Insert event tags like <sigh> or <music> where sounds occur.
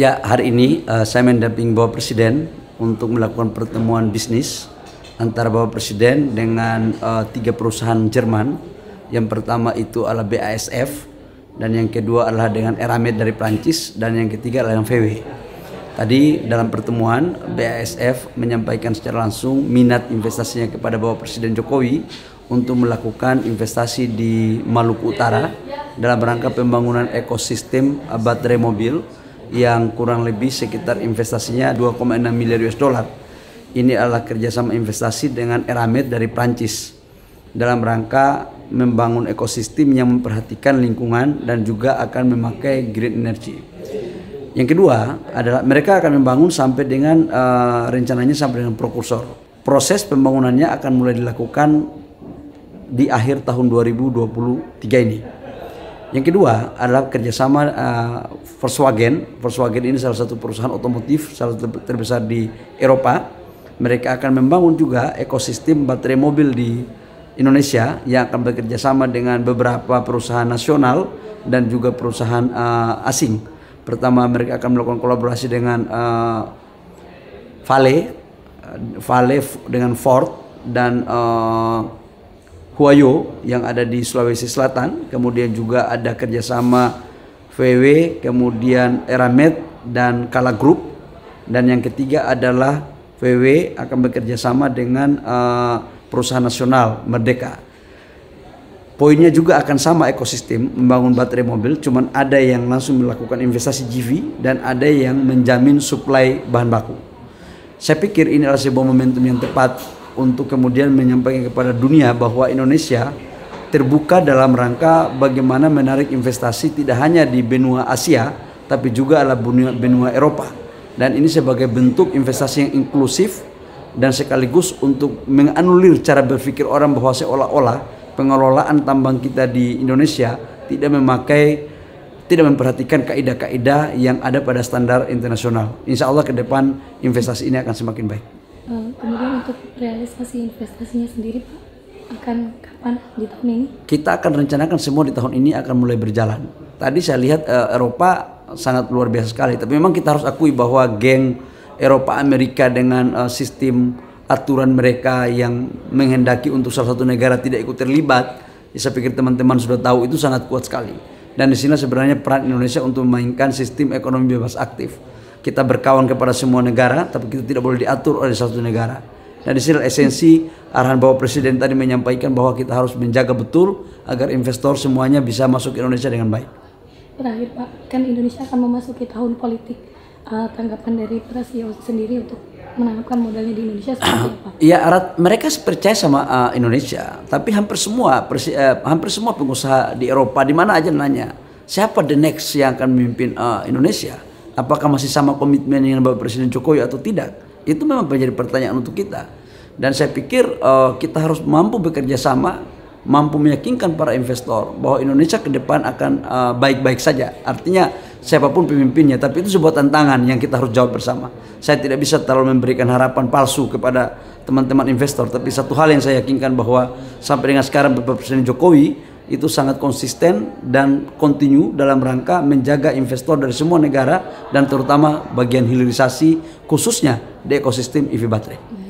Ya, hari ini uh, saya mendampingi Bapak Presiden untuk melakukan pertemuan bisnis antara Bapak Presiden dengan uh, tiga perusahaan Jerman. Yang pertama itu adalah BASF dan yang kedua adalah dengan Eramet dari Prancis dan yang ketiga adalah yang VW. Tadi dalam pertemuan BASF menyampaikan secara langsung minat investasinya kepada Bapak Presiden Jokowi untuk melakukan investasi di Maluku Utara dalam rangka pembangunan ekosistem baterai mobil yang kurang lebih sekitar investasinya 2,6 miliar US dollar. Ini adalah kerjasama investasi dengan Eramet dari Prancis dalam rangka membangun ekosistem yang memperhatikan lingkungan dan juga akan memakai green energy. Yang kedua adalah mereka akan membangun sampai dengan uh, rencananya sampai dengan prokursor. Proses pembangunannya akan mulai dilakukan di akhir tahun 2023 ini. Yang kedua adalah kerjasama uh, Volkswagen. Volkswagen ini salah satu perusahaan otomotif salah satu terbesar di Eropa. Mereka akan membangun juga ekosistem baterai mobil di Indonesia yang akan bekerja sama dengan beberapa perusahaan nasional dan juga perusahaan uh, asing. Pertama mereka akan melakukan kolaborasi dengan uh, Vale, Vale dengan Ford dan uh, Huayo yang ada di Sulawesi Selatan, kemudian juga ada kerjasama VW, kemudian Eramet dan Kala Group, dan yang ketiga adalah VW akan bekerja sama dengan uh, perusahaan nasional Merdeka. Poinnya juga akan sama ekosistem membangun baterai mobil, cuman ada yang langsung melakukan investasi GV dan ada yang menjamin suplai bahan baku. Saya pikir ini adalah sebuah momentum yang tepat untuk kemudian menyampaikan kepada dunia bahwa Indonesia terbuka dalam rangka bagaimana menarik investasi tidak hanya di benua Asia tapi juga adalah benua, benua Eropa dan ini sebagai bentuk investasi yang inklusif dan sekaligus untuk menganulir cara berpikir orang bahwa seolah-olah pengelolaan tambang kita di Indonesia tidak memakai tidak memperhatikan kaidah-kaidah yang ada pada standar internasional. Insya Allah ke depan investasi ini akan semakin baik. Eh, kemudian untuk realisasi investasinya sendiri Pak akan kapan di tahun ini? Kita akan rencanakan semua di tahun ini akan mulai berjalan. Tadi saya lihat uh, Eropa sangat luar biasa sekali, tapi memang kita harus akui bahwa geng Eropa Amerika dengan uh, sistem aturan mereka yang menghendaki untuk salah satu negara tidak ikut terlibat, ya saya pikir teman-teman sudah tahu itu sangat kuat sekali. Dan di sini sebenarnya peran Indonesia untuk memainkan sistem ekonomi bebas aktif kita berkawan kepada semua negara, tapi kita tidak boleh diatur oleh satu negara. Dan di sini esensi arahan Bapak Presiden tadi menyampaikan bahwa kita harus menjaga betul agar investor semuanya bisa masuk Indonesia dengan baik. Terakhir Pak, kan Indonesia akan memasuki tahun politik. Uh, tanggapan dari Presiden sendiri untuk menanamkan modalnya di Indonesia seperti apa? <clears throat> Iya, mereka percaya sama uh, Indonesia, tapi hampir semua persi, uh, hampir semua pengusaha di Eropa di mana aja nanya, siapa the next yang akan memimpin uh, Indonesia? Apakah masih sama komitmen dengan Bapak Presiden Jokowi atau tidak? Itu memang menjadi pertanyaan untuk kita. Dan saya pikir uh, kita harus mampu bekerja sama, mampu meyakinkan para investor bahwa Indonesia ke depan akan eh, baik-baik uh, saja. Artinya siapa pun pemimpinnya, tapi itu sebuah tantangan yang kita harus jawab bersama. Saya tidak bisa terlalu memberikan harapan palsu kepada teman-teman investor, tapi satu hal yang saya yakinkan bahwa sampai dengan sekarang Bapak Presiden Jokowi itu sangat konsisten dan kontinu dalam rangka menjaga investor dari semua negara dan terutama bagian hilirisasi khususnya di ekosistem EV baterai.